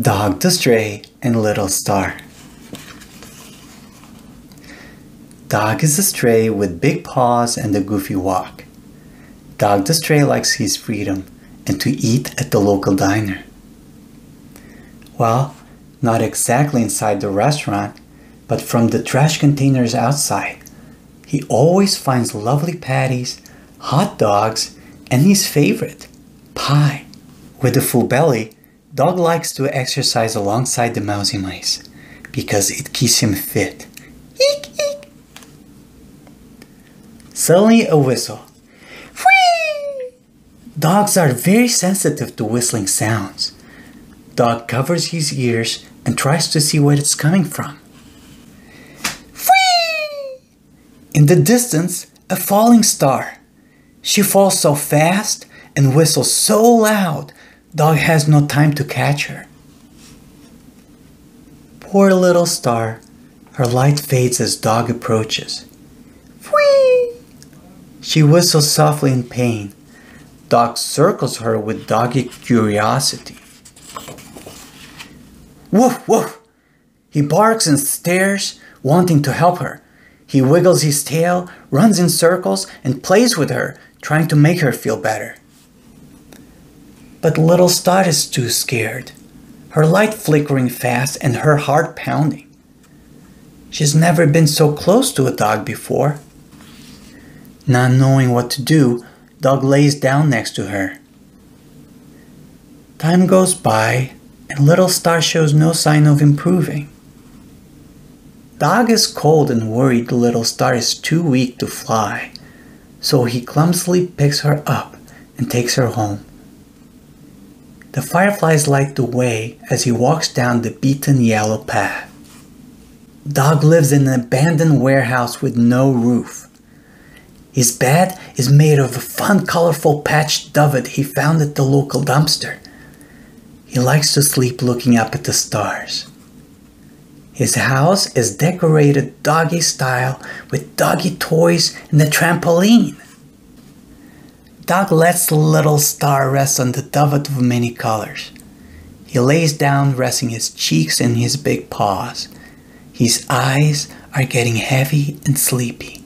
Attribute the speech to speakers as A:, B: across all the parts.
A: Dog the Stray and Little Star. Dog is a stray with big paws and a goofy walk. Dog the Stray likes his freedom and to eat at the local diner. Well, not exactly inside the restaurant, but from the trash containers outside. He always finds lovely patties, hot dogs, and his favorite, pie. With a full belly, Dog likes to exercise alongside the mousy mice because it keeps him fit. Eek, eek. Suddenly a whistle. Whee! Dogs are very sensitive to whistling sounds. Dog covers his ears and tries to see where it's coming from. Whee! In the distance, a falling star. She falls so fast and whistles so loud Dog has no time to catch her. Poor little star. Her light fades as dog approaches. Whee! She whistles softly in pain. Dog circles her with doggy curiosity. Woof, woof! He barks and stares, wanting to help her. He wiggles his tail, runs in circles, and plays with her, trying to make her feel better. But little Star is too scared, her light flickering fast and her heart pounding. She's never been so close to a dog before. Not knowing what to do, Dog lays down next to her. Time goes by, and Little Star shows no sign of improving. Dog is cold and worried Little Star is too weak to fly, so he clumsily picks her up and takes her home. The fireflies light the way as he walks down the beaten yellow path. Dog lives in an abandoned warehouse with no roof. His bed is made of a fun, colorful patched duvet he found at the local dumpster. He likes to sleep looking up at the stars. His house is decorated doggy style with doggy toys and a trampoline. Dog lets the little star rest on the duvet of many colors. He lays down, resting his cheeks in his big paws. His eyes are getting heavy and sleepy.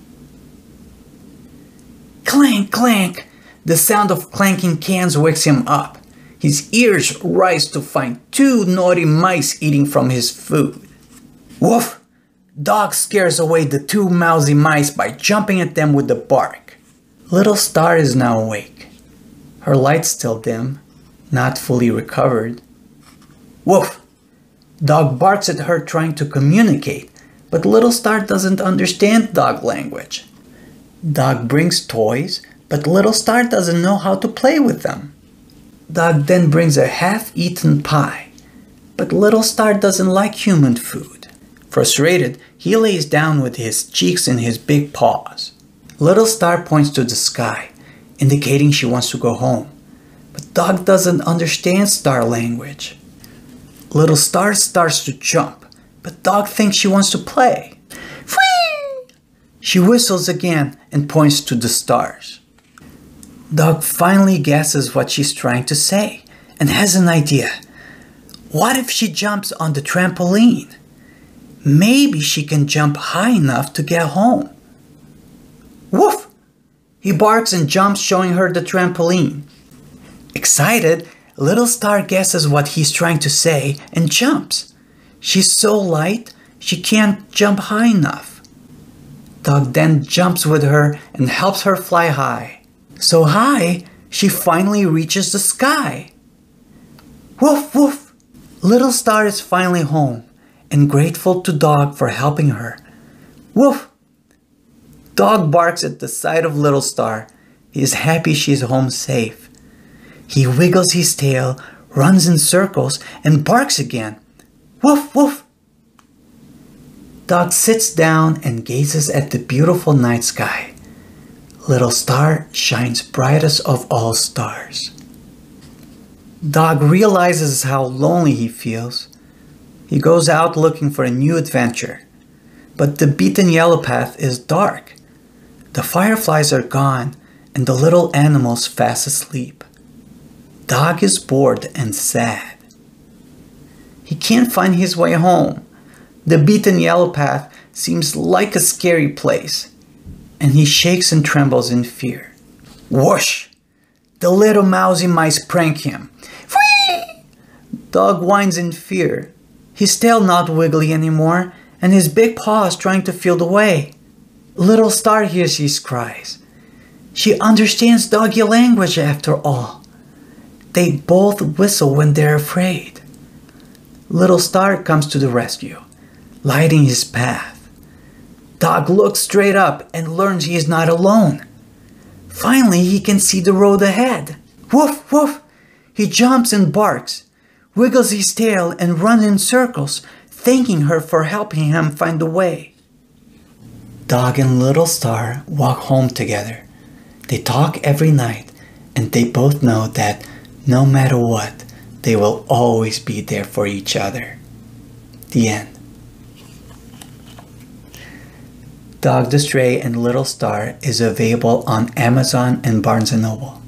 A: Clank, clank! The sound of clanking cans wakes him up. His ears rise to find two naughty mice eating from his food. Woof! Dog scares away the two mousy mice by jumping at them with the bark. Little Star is now awake. Her light's still dim, not fully recovered. Woof! Dog barks at her trying to communicate, but Little Star doesn't understand dog language. Dog brings toys, but Little Star doesn't know how to play with them. Dog then brings a half eaten pie, but Little Star doesn't like human food. Frustrated, he lays down with his cheeks in his big paws. Little Star points to the sky, indicating she wants to go home. But Dog doesn't understand star language. Little Star starts to jump, but Dog thinks she wants to play. She whistles again and points to the stars. Dog finally guesses what she's trying to say and has an idea. What if she jumps on the trampoline? Maybe she can jump high enough to get home. Woof! He barks and jumps, showing her the trampoline. Excited, Little Star guesses what he's trying to say and jumps. She's so light, she can't jump high enough. Dog then jumps with her and helps her fly high. So high, she finally reaches the sky. Woof woof! Little Star is finally home and grateful to Dog for helping her. Woof! Dog barks at the sight of Little Star. He is happy she is home safe. He wiggles his tail, runs in circles, and barks again. Woof, woof. Dog sits down and gazes at the beautiful night sky. Little Star shines brightest of all stars. Dog realizes how lonely he feels. He goes out looking for a new adventure. But the beaten yellow path is dark. The fireflies are gone and the little animals fast asleep. Dog is bored and sad. He can't find his way home. The beaten yellow path seems like a scary place, and he shakes and trembles in fear. Whoosh! The little mousy mice prank him. Whee! Dog whines in fear, his tail not wiggly anymore, and his big paws trying to feel the way. Little Star hears his cries. She understands doggy language after all. They both whistle when they're afraid. Little Star comes to the rescue, lighting his path. Dog looks straight up and learns he is not alone. Finally, he can see the road ahead. Woof, woof! He jumps and barks, wiggles his tail, and runs in circles, thanking her for helping him find the way. Dog and Little Star walk home together. They talk every night, and they both know that no matter what, they will always be there for each other. The end. Dog the Stray and Little Star is available on Amazon and Barnes & Noble.